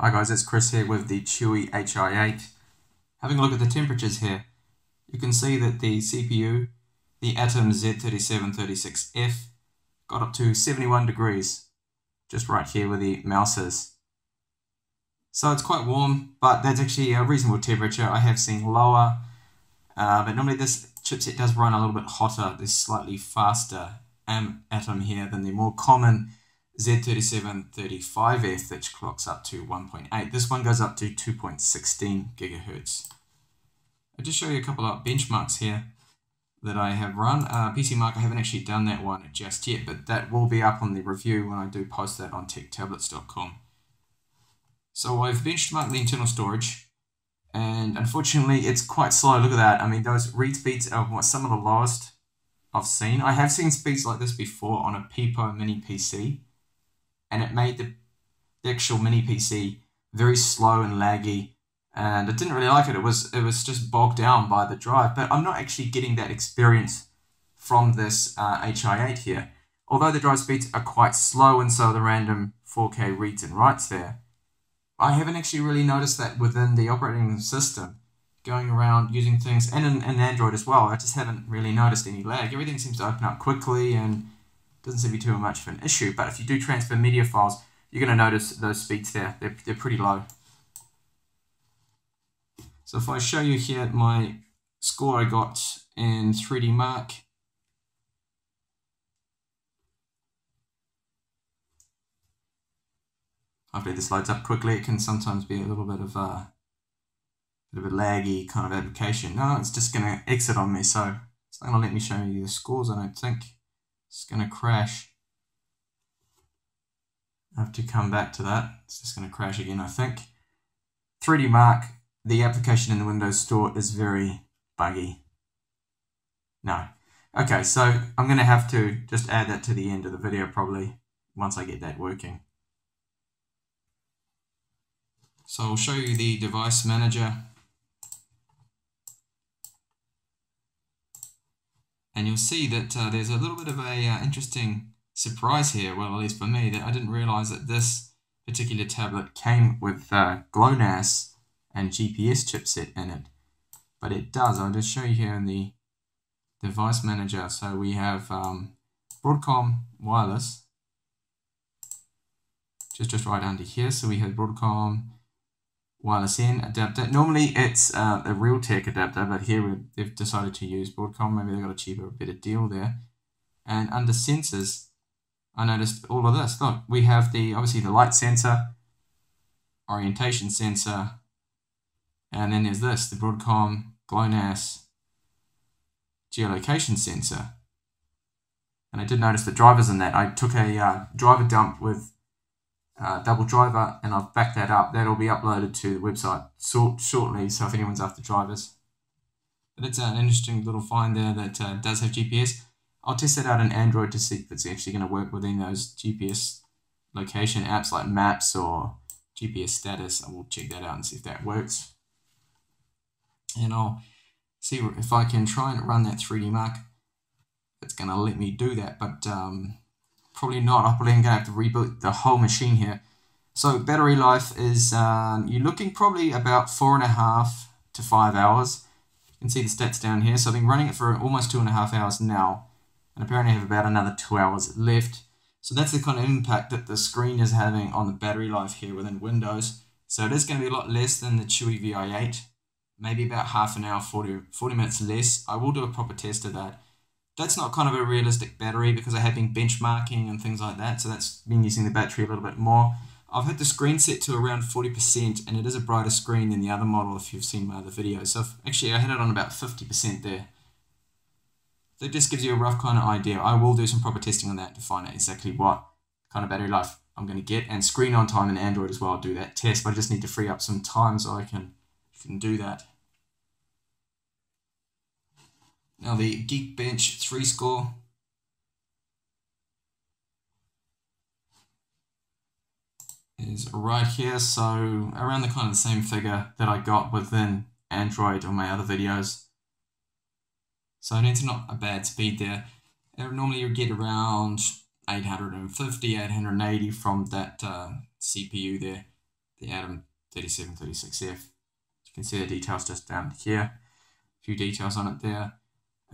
Hi guys, it's Chris here with the Chuwi HI8. Having a look at the temperatures here, you can see that the CPU, the Atom Z3736F, got up to 71 degrees, just right here where the mouse is. So it's quite warm, but that's actually a reasonable temperature. I have seen lower, uh, but normally this chipset does run a little bit hotter, this slightly faster Atom here than the more common Z3735F, which clocks up to 1.8. This one goes up to 2.16 gigahertz. I'll just show you a couple of benchmarks here that I have run. Uh, PCMark, I haven't actually done that one just yet, but that will be up on the review when I do post that on techtablets.com. So I've benchmarked the internal storage, and unfortunately it's quite slow. Look at that. I mean, those read speeds are some of the lowest I've seen. I have seen speeds like this before on a Pipo mini PC, and it made the, the actual mini PC very slow and laggy and I didn't really like it. It was it was just bogged down by the drive. But I'm not actually getting that experience from this uh, HI8 here. Although the drive speeds are quite slow and so the random 4K reads and writes there, I haven't actually really noticed that within the operating system going around using things and in, in Android as well. I just haven't really noticed any lag. Everything seems to open up quickly and doesn't seem to be too much of an issue. But if you do transfer media files, you're going to notice those speeds there. They're, they're pretty low. So if I show you here my score I got in 3D Mark, hopefully this loads up quickly. It can sometimes be a little bit of a bit of a laggy kind of application. No, it's just going to exit on me, so it's not going to let me show you the scores, I don't think. It's going to crash. I have to come back to that. It's just going to crash again, I think. 3D Mark the application in the Windows Store is very buggy. No. Okay, so I'm going to have to just add that to the end of the video probably once I get that working. So I'll show you the device manager. And you'll see that uh, there's a little bit of a uh, interesting surprise here, well at least for me, that I didn't realize that this particular tablet came with uh, GLONASS and GPS chipset in it. But it does. I'll just show you here in the device manager. So we have um, Broadcom wireless, just, just right under here. So we have Broadcom wireless in adapter. Normally it's uh, a Realtek adapter, but here they've decided to use Broadcom. Maybe they got a cheaper, better deal there. And under sensors, I noticed all of this. Look, we have the obviously the light sensor, orientation sensor, and then there's this, the Broadcom GLONASS geolocation sensor. And I did notice the drivers in that. I took a uh, driver dump with uh, double driver and I've backed that up. That'll be uploaded to the website short, shortly, so if anyone's after drivers. But it's an interesting little find there that uh, does have GPS. I'll test that out in Android to see if it's actually going to work within those GPS location apps like Maps or GPS status. I will check that out and see if that works and I'll see if I can try and run that 3D Mark. It's going to let me do that, but um, probably not. I'm probably going to have to reboot the whole machine here. So battery life is, um, you're looking probably about four and a half to five hours. You can see the stats down here. So I've been running it for almost two and a half hours now, and apparently I have about another two hours left. So that's the kind of impact that the screen is having on the battery life here within Windows. So it is going to be a lot less than the Chuwi VI8 maybe about half an hour, 40, 40 minutes less. I will do a proper test of that. That's not kind of a realistic battery because I have been benchmarking and things like that, so that's been using the battery a little bit more. I've had the screen set to around 40% and it is a brighter screen than the other model if you've seen my other videos. So actually I had it on about 50% there. That just gives you a rough kind of idea. I will do some proper testing on that to find out exactly what kind of battery life I'm going to get and screen on time in Android as well. I'll do that test, but I just need to free up some time so I can can do that. Now the Geekbench 3 score. is right here, so around the kind of the same figure that I got within Android on my other videos. So it's not a bad speed there. Normally you get around 850, 880 from that uh, CPU there. the Atom 3736F. You can see the details just down here. A few details on it there.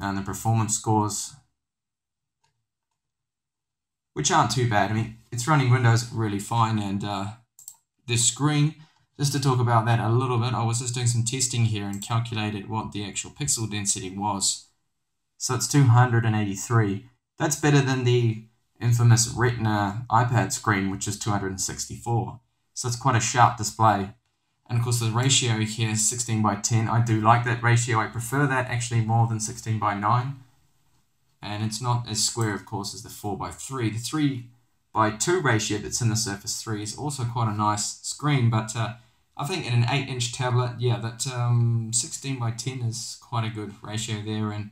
And the performance scores, which aren't too bad. I mean, it's running Windows really fine. And uh, this screen, just to talk about that a little bit, I was just doing some testing here and calculated what the actual pixel density was. So it's 283. That's better than the infamous Retina iPad screen, which is 264. So it's quite a sharp display. And of course the ratio here is 16 by 10. I do like that ratio. I prefer that actually more than 16 by 9. And it's not as square, of course, as the 4 by 3. The 3 by 2 ratio that's in the Surface 3 is also quite a nice screen, but uh, I think in an 8-inch tablet, yeah, that um, 16 by 10 is quite a good ratio there. And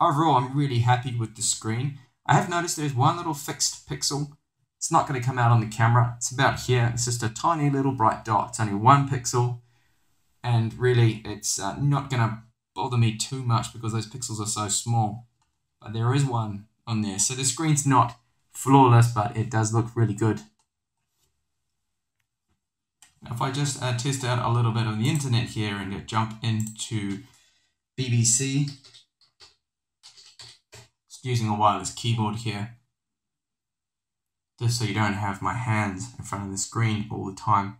overall, I'm really happy with the screen. I have noticed there's one little fixed pixel. It's not going to come out on the camera. It's about here. It's just a tiny little bright dot. It's only one pixel. And really, it's uh, not going to bother me too much because those pixels are so small. But there is one on there. So the screen's not flawless, but it does look really good. Now, if I just uh, test out a little bit of the internet here and jump into BBC, using a wireless keyboard here just so you don't have my hands in front of the screen all the time.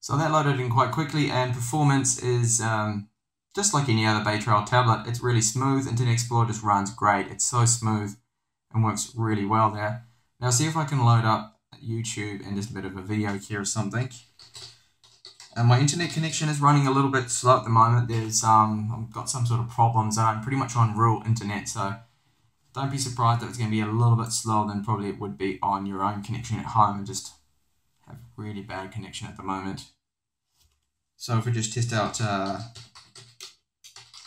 So that loaded in quite quickly and performance is um, just like any other Bay Trail tablet. It's really smooth. Internet Explorer just runs great. It's so smooth and works really well there. Now see if I can load up YouTube and just a bit of a video here or something. And my internet connection is running a little bit slow at the moment. There's um, I've got some sort of problems. I'm pretty much on rural internet, so don't be surprised that it's going to be a little bit slower than probably it would be on your own connection at home and just have really bad connection at the moment. So if we just test out uh,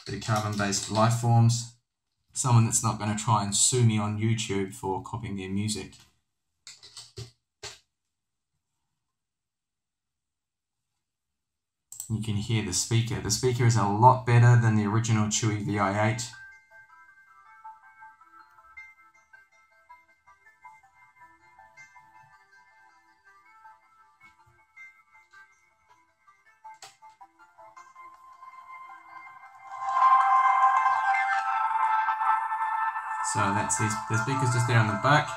the carbon-based life forms, someone that's not going to try and sue me on YouTube for copying their music. you can hear the speaker. The speaker is a lot better than the original Chuwi VI8. So that's these, the speakers just there on the back.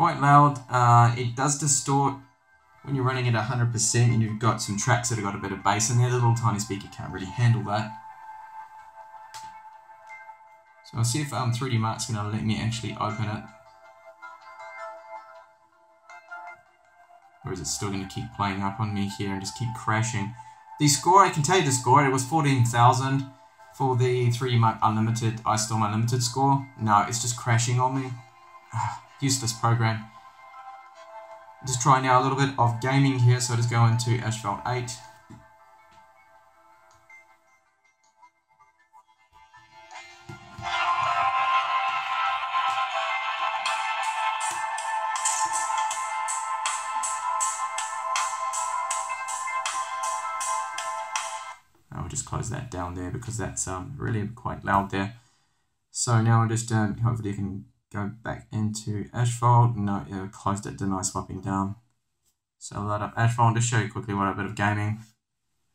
quite loud. Uh, it does distort when you're running at 100% and you've got some tracks that have got a bit of bass in there. The little tiny speaker can't really handle that. So I'll see if um, 3D Mark's going to let me actually open it. Or is it still going to keep playing up on me here and just keep crashing? The score, I can tell you the score, it was 14,000 for the 3D Mark Unlimited, Ice Storm Unlimited score. No, it's just crashing on me. Ah, useless program. Just trying now a little bit of gaming here, so I just go into Asphalt 8. Close that down there because that's um, really quite loud there. So now I just um, hopefully you can go back into Asphalt. No, it closed it, didn't I, swapping down. So I'll up Asphalt to show you quickly what a bit of gaming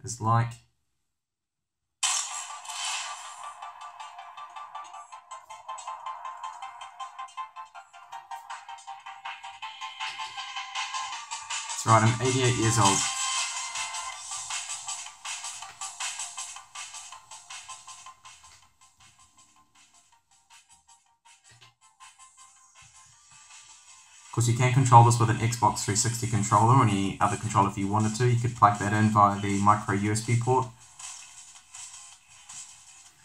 is like. That's right, I'm 88 years old. Course, you can control this with an Xbox 360 controller or any other controller if you wanted to. You could plug that in via the micro USB port.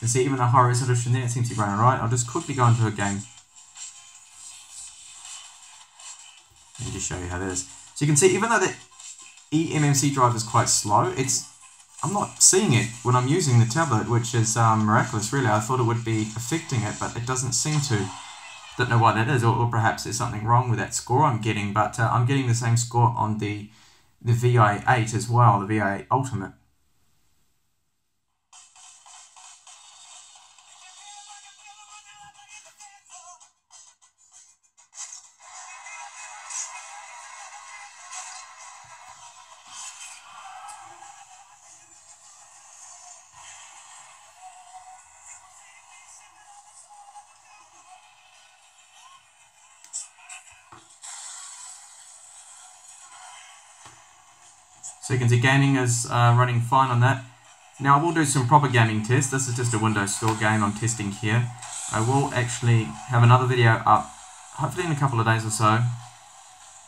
You see even the high resolution there, it seems to be running right. I'll just quickly go into a game. Me just show you how that is. So you can see even though the eMMC drive is quite slow, it's I'm not seeing it when I'm using the tablet, which is um, miraculous really. I thought it would be affecting it, but it doesn't seem to. Don't know what that is, or, or perhaps there's something wrong with that score I'm getting, but uh, I'm getting the same score on the the VI8 as well, the VI8 Ultimate. So you can see gaming is uh, running fine on that. Now I will do some proper gaming tests. This is just a Windows Store game I'm testing here. I will actually have another video up, hopefully in a couple of days or so,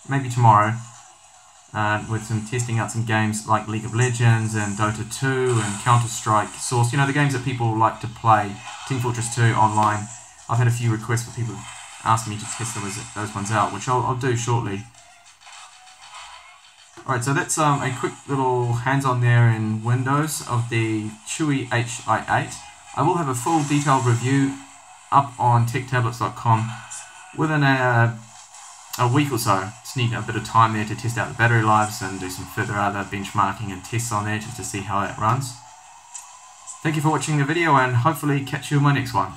maybe tomorrow, uh, with some testing out some games like League of Legends and Dota 2 and Counter-Strike Source, you know, the games that people like to play, Team Fortress 2 online. I've had a few requests for people asking me to test those, those ones out, which I'll, I'll do shortly. Alright, so that's um, a quick little hands-on there in Windows of the Chuwi HI8. I will have a full detailed review up on techtablets.com within a, a week or so. Just need a bit of time there to test out the battery lives and do some further other benchmarking and tests on there just to see how that runs. Thank you for watching the video and hopefully catch you in my next one.